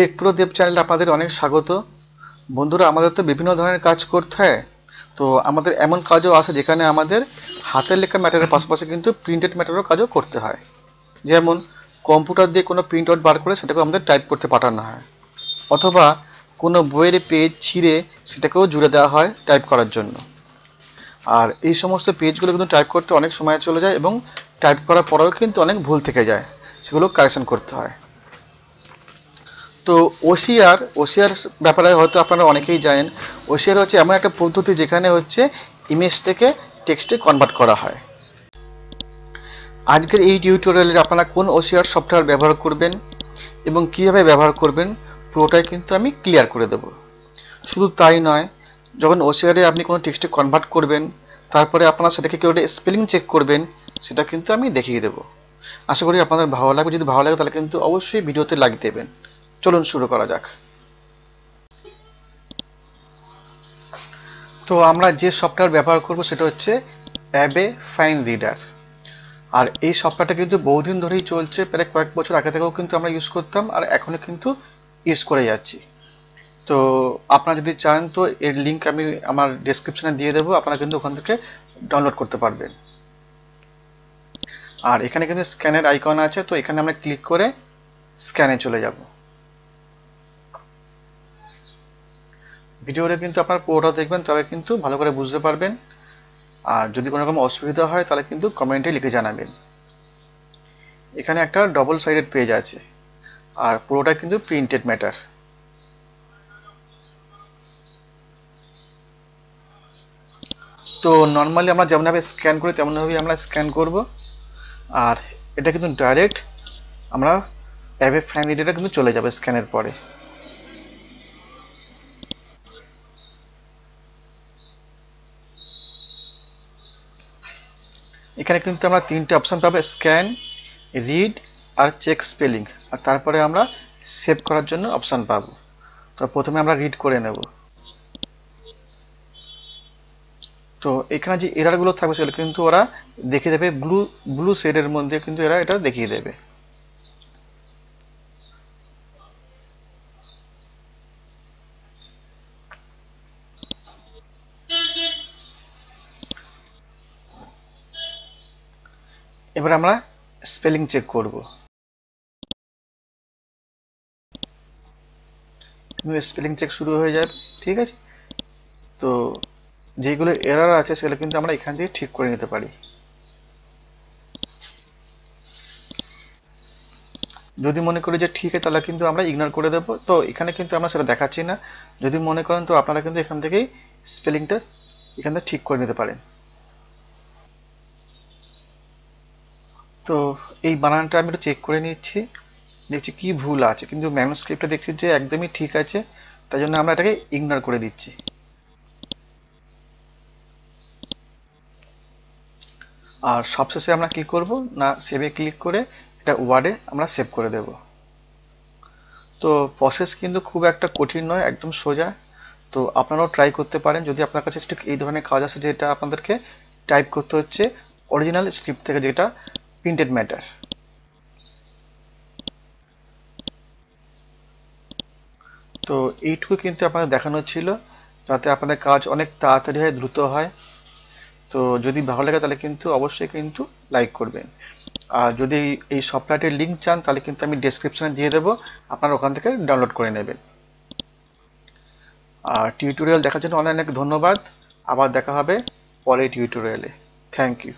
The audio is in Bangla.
টেক প্রো দেব চ্যানেলে আপনাদের অনেক স্বাগত। বন্ধুরা, আমাদের তো বিভিন্ন ধরনের কাজ করতে হয়। তো আমাদের এমন কাজও আছে যেখানে আমাদের হাতের লেখা ম্যাটারের পাশাপাশি কিন্তু প্রিন্টেড ম্যাটারও কাজও করতে হয়। যেমন কম্পিউটার দিয়ে কোনো প্রিন্ট আউট বার করে সেটাকে আমাদের টাইপ করতে পাঠানো হয়। অথবা কোনো বইয়ের পেজ ছিঁড়ে সেটাকেও জুড়ে দেওয়া হয় টাইপ করার জন্য। আর এই সমস্ত পেজগুলো কিন্তু টাইপ করতে অনেক সময় চলে যায় এবং টাইপ করার পরেও কিন্তু অনেক ভুল থেকে যায়। সেগুলো কারেকশন করতে হয়। তো ওসিআর ওসিআর ব্যাপারে হয়তো আপনারা অনেকেই জানেন, ওসিআর হচ্ছে এমন একটা পদ্ধতি যেখানে হচ্ছে ইমেজ থেকে টেক্সটে কনভার্ট করা হয়। আজকের এই টিউটোরিয়ালে আপনারা কোন ওসিআর সফটওয়্যার ব্যবহার করবেন এবং কীভাবে ব্যবহার করবেন, পুরোটাই কিন্তু আমি ক্লিয়ার করে দেব। শুধু তাই নয়, যখন ওসিআরে আপনি কোনো টেক্সটে কনভার্ট করবেন, তারপরে আপনারা সেটাকে কেউ স্পেলিং চেক করবেন, সেটা কিন্তু আমি দেখিয়ে দেবো। আশা করি আপনাদের ভালো লাগবে। যদি ভালো লাগে তাহলে কিন্তু অবশ্যই ভিডিওতে লাইক দেবেন। চলুন শুরু করা যাক। তো আমরা যে সফটওয়্যার ব্যবহার করব সেটা হচ্ছে অ্যাবে ফাইন রিডার। আর এই সফটওয়্যারটা কিন্তু বহুদিন ধরেই চলছে, প্রায় কয়েক বছর আগে থেকেও কিন্তু আমরা ইউজ করতাম আর এখনও কিন্তু ইউজ করে যাচ্ছি। তো আপনারা যদি চান তো এর লিঙ্ক আমি আমার ডেসক্রিপশনে দিয়ে দেবো, আপনারা কিন্তু ওখান থেকে ডাউনলোড করতে পারবেন। আর এখানে কিন্তু স্ক্যানের আইকন আছে, তো এখানে আমরা ক্লিক করে স্ক্যানে চলে যাব। ভিডিওটা কিন্তু আপনার পুরোটা দেখবেন তবে কিন্তু ভালো করে বুঝতে পারবেন। আর যদি কোনো রকম অসুবিধা হয়, তাহলে কিন্তু কমেন্টে লিখে জানাবেন। এখানে একটা ডবল সাইডেড পেজ আছে, আর পুরোটা কিন্তু প্রিন্টেড ম্যাটার তো নর্মালি আমরা যেমনভাবে স্ক্যান করি, তেমনভাবেই আমরা স্ক্যান করব। আর এটা কিন্তু ডাইরেক্ট আমরা অ্যাপে ফ্যান কিন্তু চলে যাবে স্ক্যানের পরে। এখানে কিন্তু আমরা তিনটে অপশান পাবো স্ক্যান রিড আর চেক স্পেলিং আর তারপরে আমরা সেভ করার জন্য অপশান পাবো। তো প্রথমে আমরা রিড করে নেব। তো এখানে যে এরারগুলো থাকবে সেগুলো কিন্তু ওরা দেখিয়ে দেবে ব্লু ব্লু শেডের মধ্যে কিন্তু এরা এটা দেখিয়ে দেবে। এবার আমরা স্পেলিং চেক করব। স্পেলিং চেক শুরু হয়ে যাবে, ঠিক আছে? তো যেগুলো এরার আছে সেগুলো কিন্তু আমরা এখান থেকে ঠিক করে নিতে পারি। যদি মনে করি যে ঠিক আছে, তাহলে কিন্তু আমরা ইগনোর করে দেবো। তো এখানে কিন্তু আমরা সেটা দেখাচ্ছি না। যদি মনে করেন তো আপনারা কিন্তু এখান থেকেই স্পেলিংটা এখান থেকে ঠিক করে নিতে পারেন। তো এই বানানটা আমি একটু চেক করে নিচ্ছি। দেখছি কি ভুল আছে, কিন্তু ম্যানুস্ক্রিপ্টে দেখছি যে একদমই ঠিক আছে, তাই জন্য আমরা এটাকে ইগনোর করে দিচ্ছি। আর সবশেষে আমরা কি করব? না সেভে ক্লিক করে এটা ওয়ার্ডে আমরা সেভ করে দেব। তো প্রসেস কিন্তু খুব একটা কঠিন নয়, একদম সোজা। তো আপনারাও ট্রাই করতে পারেন, যদি আপনার কাছে ঠিক এই ধরনের কাজ আছে যেটা আপনাদেরকে টাইপ করতে হচ্ছে অরিজিনাল স্ক্রিপ্ট থেকে যেটা প্রিন্টেড ম্যাটার তো এইটুকু কিন্তু আপনাদের দেখানো ছিল। যাতে আপনাদের কাজ অনেক তাড়াতাড়ি হয়, দ্রুত হয়। তো যদি ভালো লাগে তাহলে কিন্তু অবশ্যই কিন্তু লাইক করবেন। আর যদি এই সফটওয়্যারটির লিঙ্ক চান, তাহলে কিন্তু আমি ডেসক্রিপশনে দিয়ে দেবো। আপনারা ওখান থেকে ডাউনলোড করে নেবেন। আর টিউটোরিয়াল দেখার জন্য অনেক অনেক ধন্যবাদ। আবার দেখা হবে পরের টিউটোরিয়ালে থ্যাংক ইউ